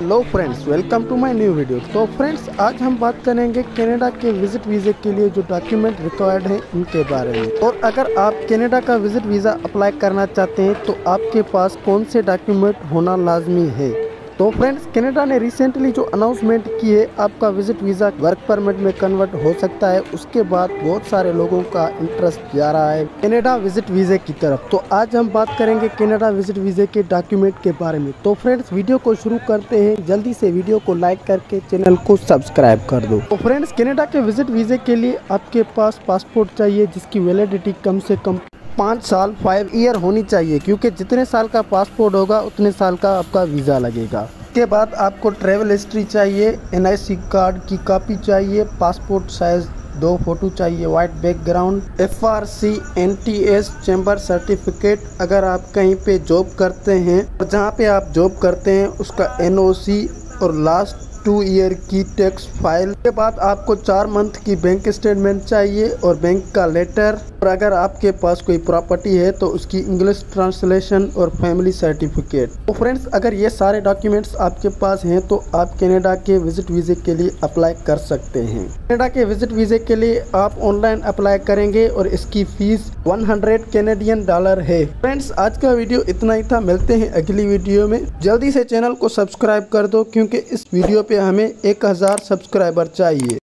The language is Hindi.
Hello friends welcome to my new video तो फ्रेंड्स आज हम बात करेंगे कनाडा के विज़िट वीज़े के लिए जो डॉक्यूमेंट रिक्वायर्ड है उनके बारे में। और अगर आप कनाडा का विज़िट वीज़ा अप्लाई करना चाहते हैं तो आपके पास कौन से डॉक्यूमेंट होना लाजमी है? तो फ्रेंड्स, कनाडा ने रिसेंटली जो अनाउंसमेंट की है, आपका विज़िट वीज़ा वर्क परमिट में कन्वर्ट हो सकता है। उसके बाद बहुत सारे लोगों का इंटरेस्ट जा रहा है कनाडा विज़िट वीज़े की तरफ़। तो आज हम बात करेंगे कनाडा विज़िट वीज़े के डॉक्यूमेंट के बारे में। तो फ्रेंड्स, वीडियो को शुरू करते हैं। जल्दी से वीडियो को लाइक करके चैनल को सब्सक्राइब कर दो। तो फ्रेंड्स, कनाडा के विज़िट वीज़े के लिए आपके पास पासपोर्ट चाहिए, जिसकी वैलिडिटी कम से कम पाँच साल फाइव ईयर होनी चाहिए, क्योंकि जितने साल का पासपोर्ट होगा, उतने साल का आपका वीज़ा लगेगा। उसके बाद आपको ट्रैवल हिस्ट्री चाहिए एनआईसी कार्ड की कॉपी चाहिए पासपोर्ट साइज़ दो फ़ोटो चाहिए white background F R C N T S chamber certificate अगर आप कहीं पे जॉब करते हैं, और जहाँ पे आप जॉब करते हैं, उसका एन ओ सी और लास्ट टू ईयर की टैक्स फ़ाइल। के बाद आपको चार मंथ की बैंक स्टेटमेंट चाहिए और बैंक का लेटर। और अगर आपके पास कोई प्रॉपर्टी है तो उसकी इंग्लिश ट्रांसलेशन और फैमिली सर्टिफिकेट तो फ्रेंड्स अगर ये सारे डॉक्यूमेंट्स आपके पास हैं तो आप कनाडा के विज़िट वीज़े के लिए अप्लाई कर सकते हैं। कनाडा के विज़िट वीज़े के लिए आप ऑनलाइन अप्लाई करेंगे और इसकी फ़ीस 100 कैनेडियन डॉलर है। फ्रेंड्स आज का वीडियो इतना ही था। मिलते हैं अगली वीडियो में। जल्दी से चैनल को सब्सक्राइब कर दो, क्योंकि इस वीडियो हमें एक हज़ार सब्सक्राइबर चाहिए।